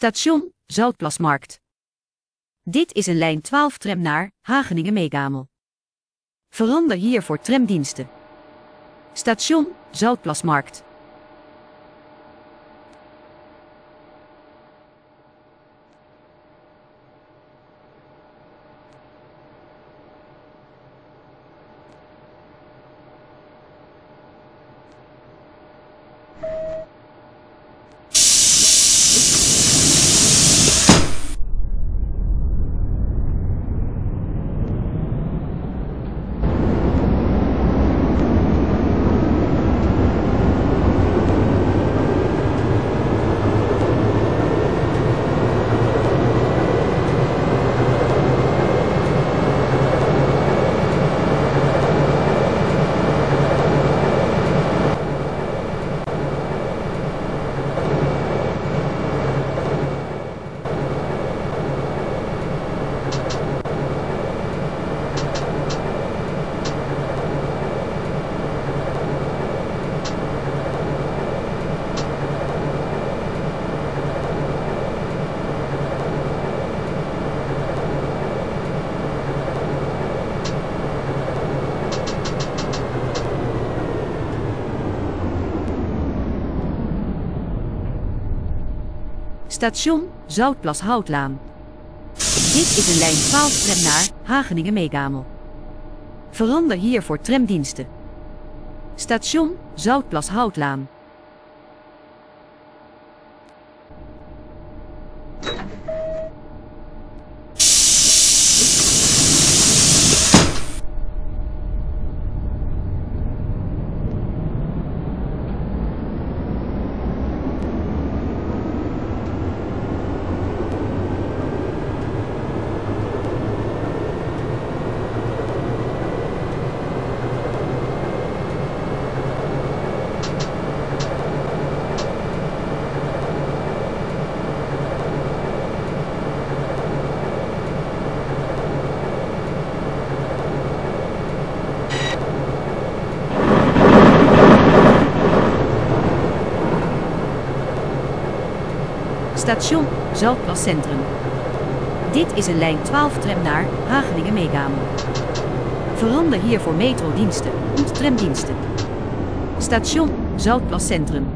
Station Zoutplasmarkt. Dit is een lijn 12 tram naar Hageningen-Meegamel. Verander hier voor tramdiensten. Station Zoutplasmarkt. Station Zoutplas-Houtlaan. Dit is een lijn 12 tram naar Hageningen-Meegamel. Verander hier voor tramdiensten. Station Zoutplas-Houtlaan. Station Zoutplas Centrum. Dit is een lijn 12 tram naar Hageningen-Meegamel. Verander hier voor metrodiensten en tramdiensten. Station Zoutplas Centrum.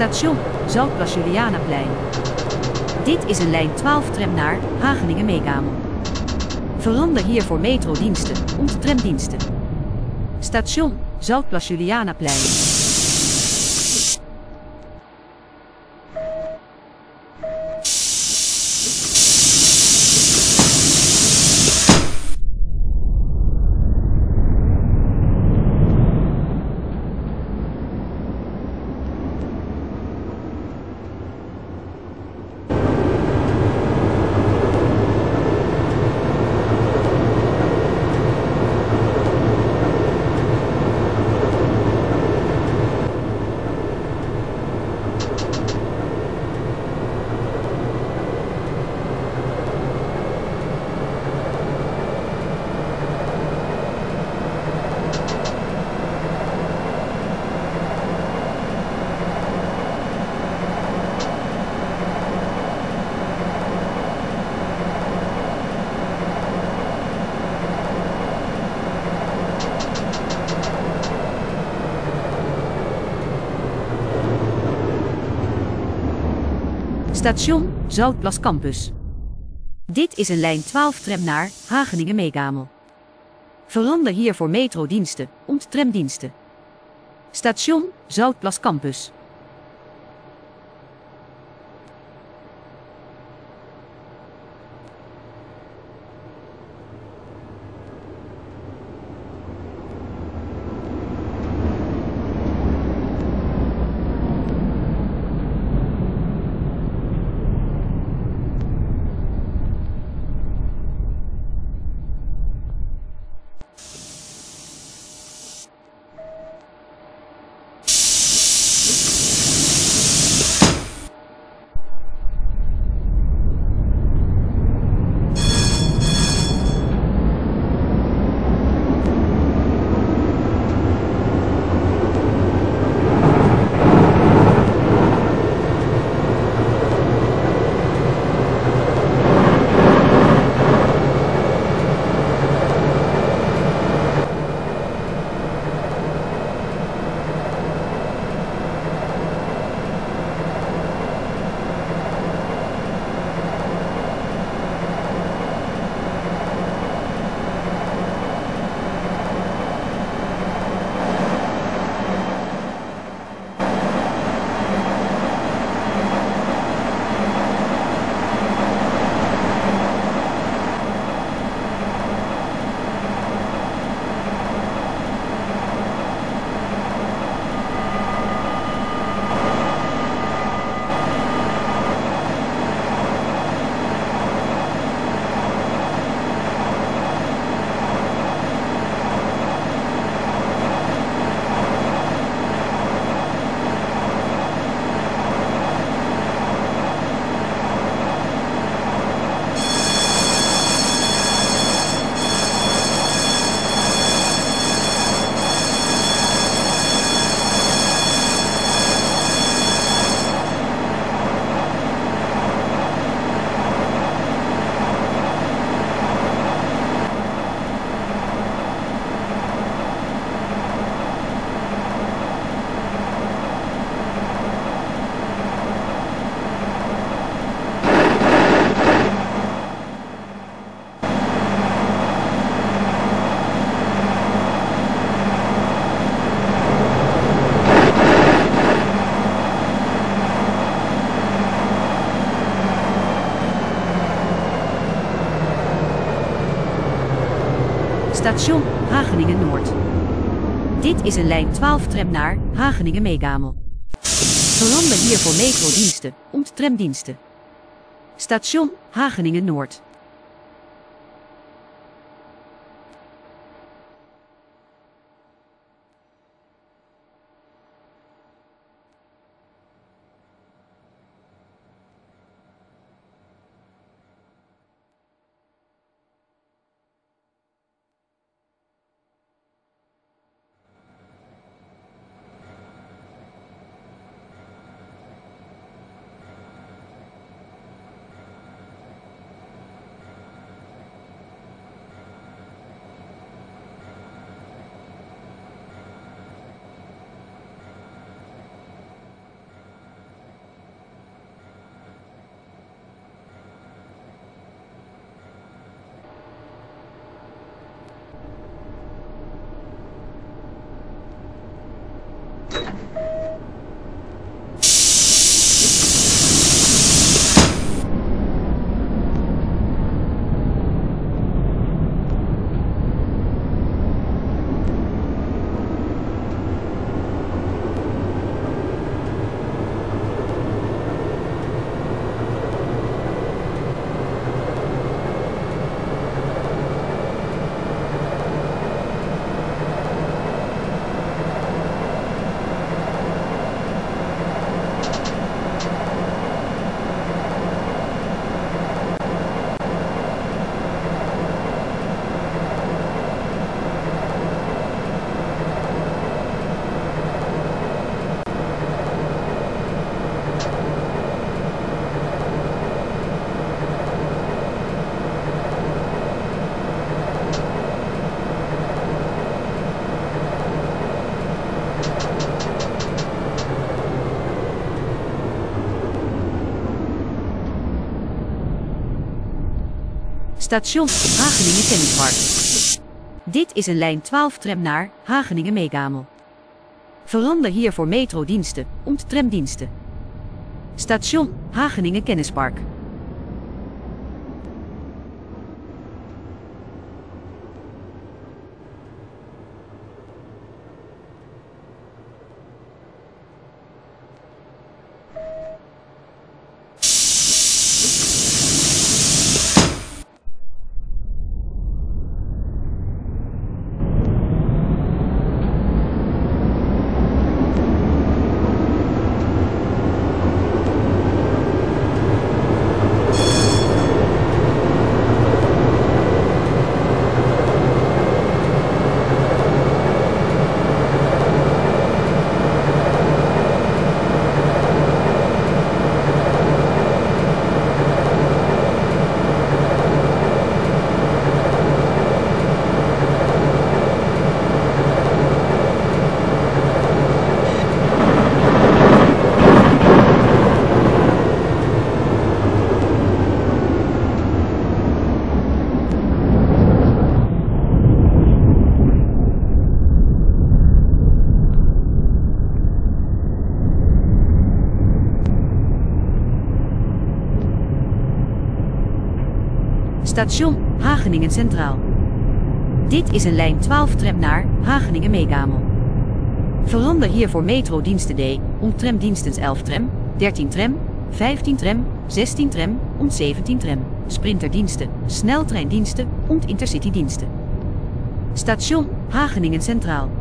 Station Zoutplas Julianaplein. Dit is een lijn 12 tram naar Hageningen-Meegamel. Verander hier voor metrodiensten en tramdiensten. Station Zoutplas Julianaplein. Station Zoutplas Campus. Dit is een lijn 12 tram naar Hageningen-Meegamel. Verander hier voor metrodiensten und tramdiensten. Station Zoutplas Campus. Station Hageningen-Noord. Dit is een lijn 12 tram naar Hageningen-Meegamel. Verander hier voor metrodiensten und tramdiensten. Station Hageningen-Noord. Station Hageningen Kennispark. Dit is een lijn 12 tram naar Hageningen Meegamel. Verander hier voor metrodiensten und tramdiensten. Station Hageningen Kennispark. Station Hageningen Centraal. Dit is een lijn 12 tram naar Hageningen Meegamel. Verander hier voor metrodiensten D om tramdienstens 11 tram, 13 tram, 15 tram, 16 tram und 17 tram, sprinterdiensten, sneltreindiensten und intercitydiensten. Station Hageningen Centraal.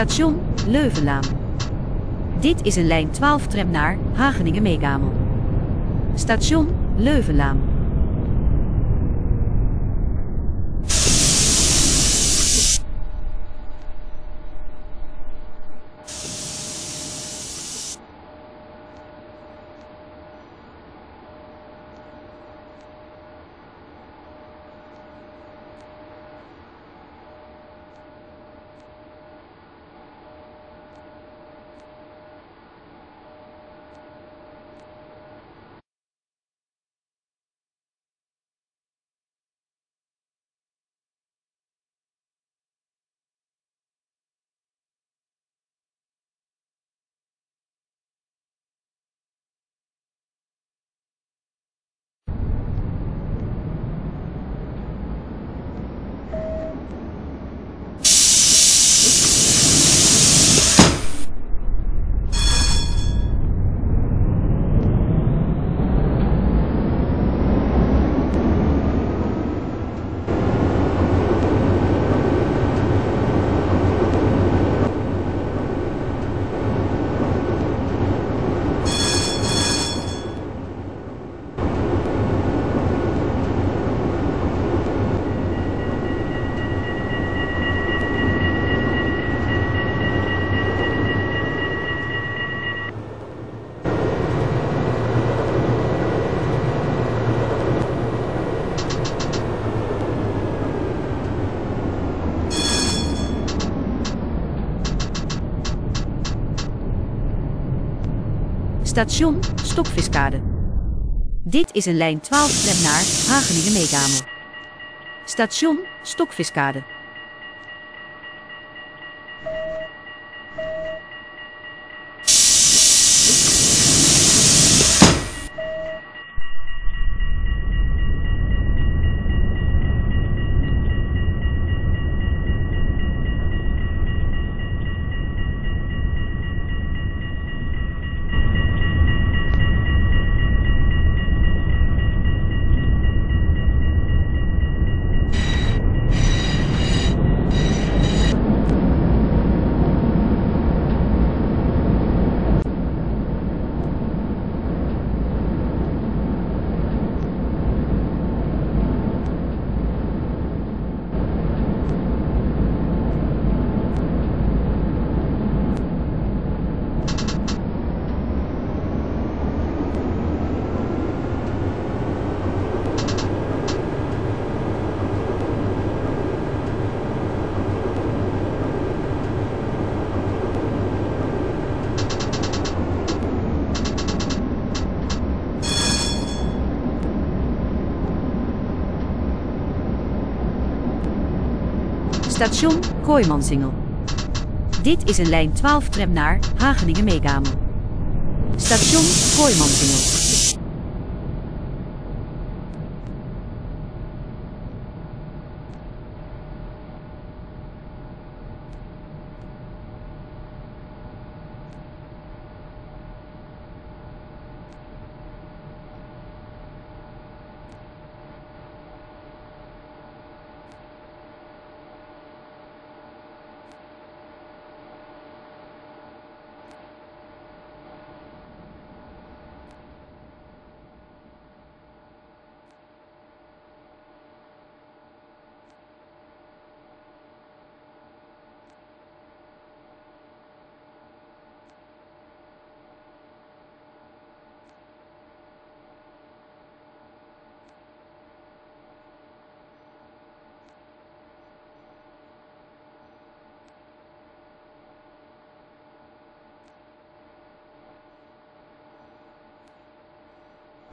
Station Leuvenlaan. Dit is een lijn 12 tram naar Hageningen Meegamel. Station Leuvenlaan. Station Stokviskade. Dit is een lijn 12 tram naar Hageningen-Meegamen. Station Stokviskade. Station Kooimansingel. Dit is een lijn 12 tram naar Hageningen-Meegamen. Station Kooimansingel.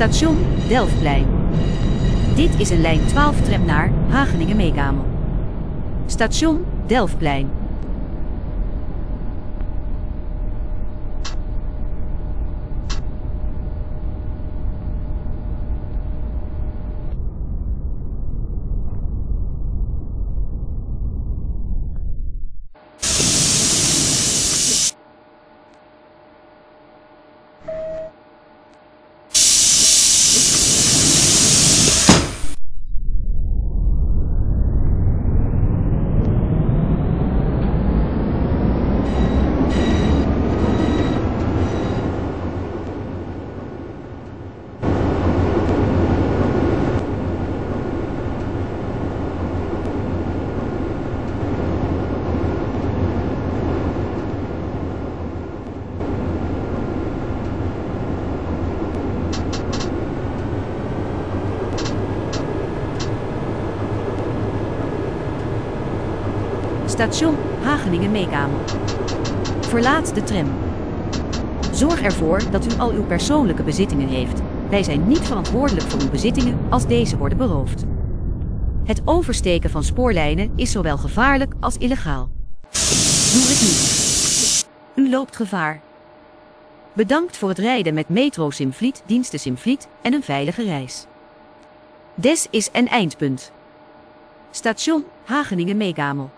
Station Delftplein. Dit is een lijn 12 tram naar Hageningen-Meegamen. Station Delftplein. Station Hageningen-Meegamen. Verlaat de tram. Zorg ervoor dat u al uw persoonlijke bezittingen heeft. Wij zijn niet verantwoordelijk voor uw bezittingen als deze worden beroofd. Het oversteken van spoorlijnen is zowel gevaarlijk als illegaal. Doe het niet. U loopt gevaar. Bedankt voor het rijden met Metro Simvliet, diensten Simvliet en een veilige reis. Des is een eindpunt. Station Hageningen Meegamel.